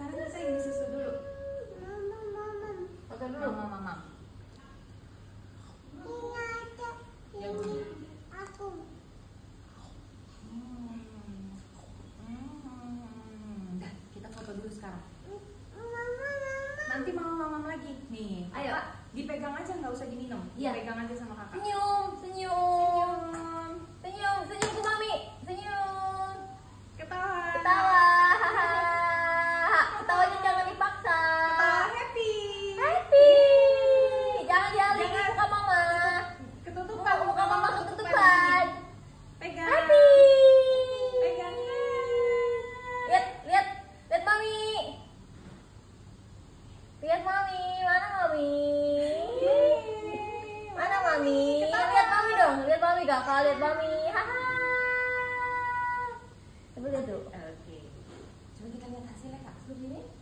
sekarang kita ini susu dulu. Foto dulu. Mama, mama. Yang. Hmm. Hmm. Dah, kita foto dulu sekarang. Nanti mau mamam lagi. Nih, Ayo. Dipegang aja nggak usah diminum. Iya. Dipegang aja sama kakak. Senyum. Senyum, lihat mami. Mana mami? Mana mami? Lihat mami dong. lihat mami kakak lihat mami. Haha. Coba lihat tuh oke. Coba kita lihat hasilnya kak. Begini.